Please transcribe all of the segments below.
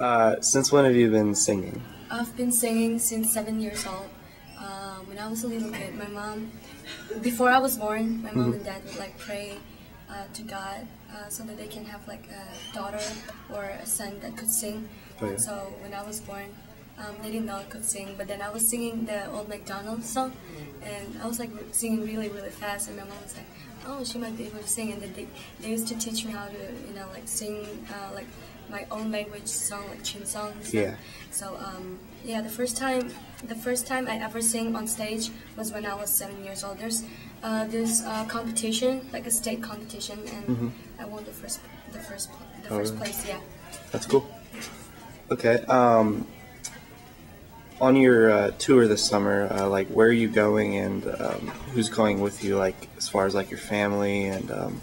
Uh, since when have you been singing? I've been singing since seven years old. Uh, when I was a little kid, my mom, before I was born, my mom and dad would like pray uh, to God uh, so that they can have like a daughter or a son that could sing. Oh, yeah. So when I was born, um, they didn't know I could sing, but then I was singing the old MacDonald song, and I was like singing really, really fast, and my mom was like, "Oh, she might be able to sing," and then they, they used to teach me how to, you know, like sing uh, like my own language song, like Chin songs. Yeah. So um, yeah, the first time, the first time I ever sang on stage was when I was seven years old. There's uh, this uh, competition, like a state competition, and I won the first, the first, the. Oh, first place. Yeah. That's cool. Okay. Um, on your uh, tour this summer, uh, like where are you going and um, who's going with you? Like as far as like your family and um,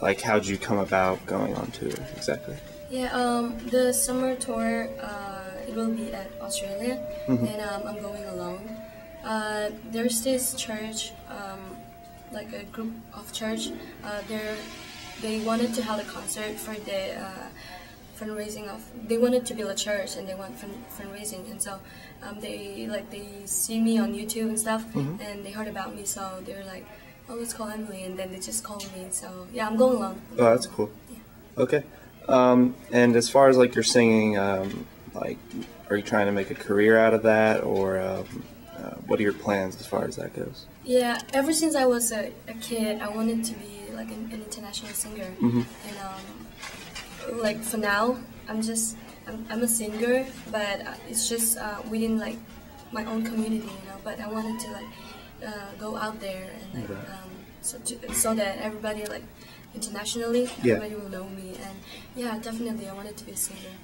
like how'd you come about going on tour exactly? Yeah, um, the summer tour, uh, it will be at Australia, and um, I'm going alone. Uh, there's this church, um, like a group of church. Uh, they're, they wanted to have a concert for the uh, fundraising of. They wanted to build a church, and they want fun, fundraising, and so um, they like they see me on YouTube and stuff, and they heard about me, so they were like, "Oh, let's call Emily," and then they just called me. So yeah, I'm going along. Oh, that's cool. Okay. Um, and as far as like your singing, um, like, are you trying to make a career out of that, or um, uh, what are your plans as far as that goes? Yeah, ever since I was a, a kid, I wanted to be like an, an international singer. And um, like for now, I'm just I'm, I'm a singer, but uh, it's just uh, within like my own community, you know. But I wanted to like uh, go out there and like Okay. um, so to, so that everybody like internationally Yeah. everybody will know me. And yeah, definitely I wanted to be a singer.